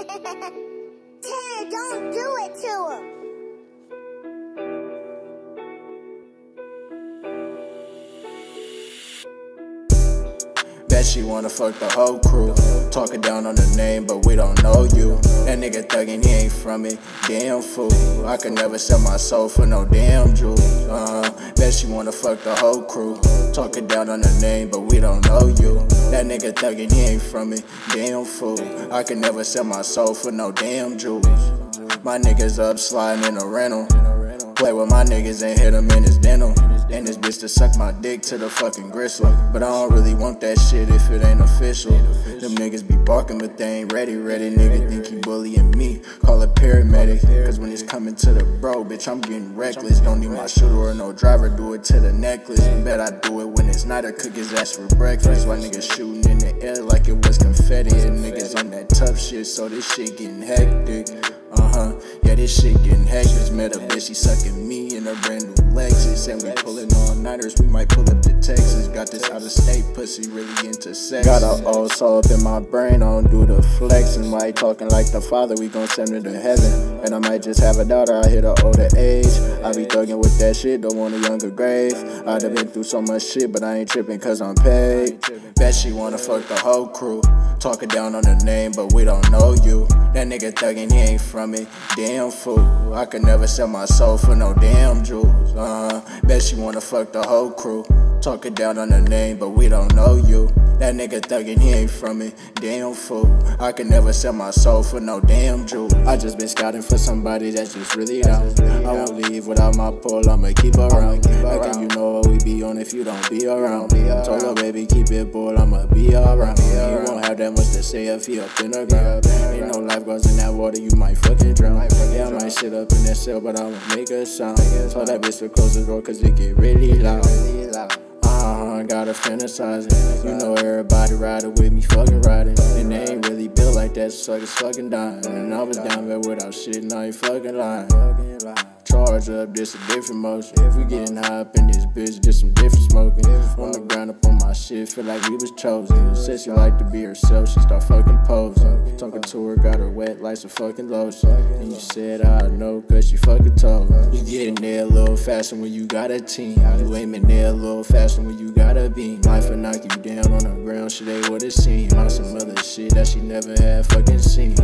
Don't do it to him. Bet she wanna fuck the whole crew. Talking down on the name, but we don't know you. That nigga thuggin', he ain't from it. Damn fool. I could never sell my soul for no damn jewels. Uh, bet she wanna fuck the whole crew. Talking down on the name, but we don't know you. That nigga thuggin', he ain't from it. Damn fool. I could never sell my soul for no damn jewels. My niggas up sliding in a rental. Play with my niggas and hit them in his dental. And this bitch to suck my dick to the fucking gristle. But I don't really want that shit if it ain't official. Them niggas be barking, but they ain't ready, ready. Nigga think he bullying me. Call it paramedic. Cause when it's coming to the bro, bitch, I'm getting reckless. Don't need my shooter or no driver, do it to the necklace. Bet I do it when it's night, I cook his ass for breakfast. Why niggas shooting in the air like it was confetti. And niggas on that tough shit, so this shit getting hectic. Uh huh, yeah, this shit getting hectic. Met a bitch, she sucking me in her brand new Lexus. And we pulling all nighters, we might pull Texas. Got this out of state pussy, really into sex. Got a old soul up in my brain, I don't do the flexing. Why he talking like the father, we gon' send her to heaven. And I might just have a daughter, I hit her older age. I be thugging with that shit, don't want a younger grave. I done been through so much shit, but I ain't tripping cause I'm paid. Bet she wanna fuck the whole crew. Talking down on the name, but we don't know you. That nigga thuggin', he ain't from it. Damn fool. I could never sell my soul for no damn jewels. Uh, bet she wanna fuck the whole crew. Talking down on the name, but we don't know you. That nigga thuggin', he ain't from it. Damn fool. I can never sell my soul for no damn jewel. I just been scouting for somebody that's just really down. I won't leave without my pole, I'ma keep around. How can you know what we be on if you don't be around? Told her baby, keep it bold, I'ma be around. You won't have that much to say if he up in the ground. Ain't no life goes in that water, you might fucking drown. Yeah, I might sit up in that cell, but I won't make a sound. Told that bitch to close the door, cause it get really loud. Uh, gotta. You know everybody riding with me, fucking riding. And they ain't really built like that, so it's fucking dying. And I was down there without shit, now you fucking lying. Charge up, this a different motion. If we getting high up in this bitch, just some different smoking. On the ground up on my shit, feel like we was chosen. Said she like to be herself, she start fucking posing. Talking to her, got her wet like some fucking lotion. And you said, I know, cause she fucking told. me. You getting there a little faster when you got a team. You aiming there a little faster when you got a beam. Life will knock you down on the ground, shit ain't what it seemed. On some other shit that she never had fucking seen.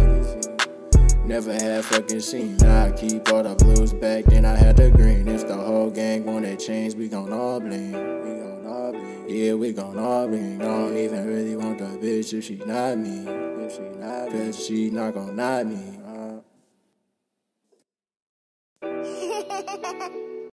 Never had fucking seen. Now I keep all the blues back, then I had the green. If the whole gang wanna change, we gon' all blame. We gon' all blame. Yeah, we gon' all blame. Don't even really want the bitch if she not me. If she not, cause she not gon' not me.